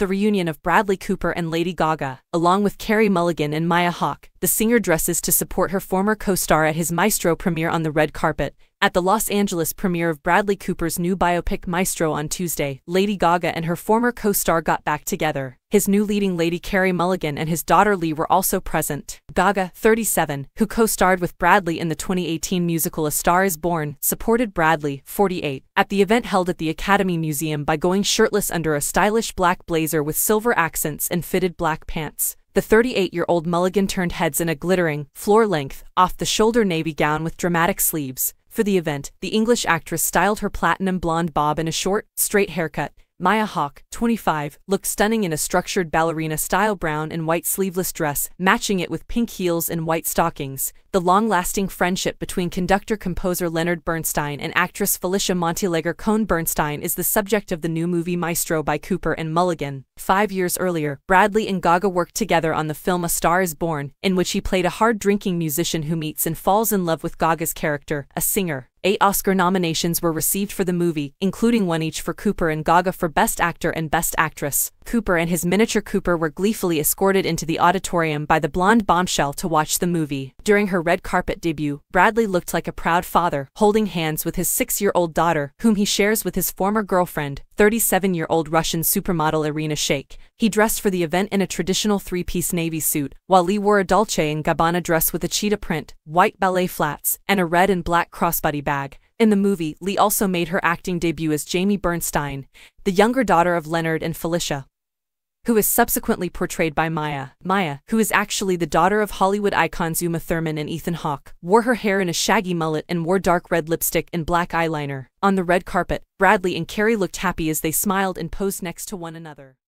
the reunion of Bradley Cooper and Lady Gaga, along with Carey Mulligan and Maya Hawke. The singer dresses to support her former co-star at his Maestro premiere on the red carpet, at the Los Angeles premiere of Bradley Cooper's new biopic Maestro on Tuesday, Lady Gaga and her former co-star got back together. His new leading lady Carey Mulligan and his daughter Lee were also present. Gaga, 37, who co-starred with Bradley in the 2018 musical A Star is Born, supported Bradley, 48, at the event held at the Academy Museum by going shirtless under a stylish black blazer with silver accents and fitted black pants. The 38-year-old Mulligan turned heads in a glittering, floor-length, off-the-shoulder navy gown with dramatic sleeves, for the event, the English actress styled her platinum blonde bob in a short, straight haircut. Maya Hawke, 25, looked stunning in a structured ballerina-style brown and white sleeveless dress, matching it with pink heels and white stockings. The long-lasting friendship between conductor-composer Leonard Bernstein and actress Felicia Montealegre Cohn Bernstein is the subject of the new movie Maestro by Cooper and Mulligan. Five years earlier, Bradley and Gaga worked together on the film A Star is Born, in which he played a hard-drinking musician who meets and falls in love with Gaga's character, a singer. Eight Oscar nominations were received for the movie, including one each for Cooper and Gaga for Best Actor and Best Actress. Cooper and his miniature Cooper were gleefully escorted into the auditorium by the blonde bombshell to watch the movie. During her red carpet debut, Bradley looked like a proud father, holding hands with his six-year-old daughter, whom he shares with his former girlfriend, 37-year-old Russian supermodel Irina Shayk. He dressed for the event in a traditional three-piece navy suit, while Lee wore a Dolce & Gabbana dress with a cheetah print, white ballet flats, and a red and black crossbody bag. In the movie, Lee also made her acting debut as Jamie Bernstein, the younger daughter of Leonard and Felicia who is subsequently portrayed by Maya. Maya, who is actually the daughter of Hollywood icons Uma Thurman and Ethan Hawke, wore her hair in a shaggy mullet and wore dark red lipstick and black eyeliner. On the red carpet, Bradley and Carey looked happy as they smiled and posed next to one another.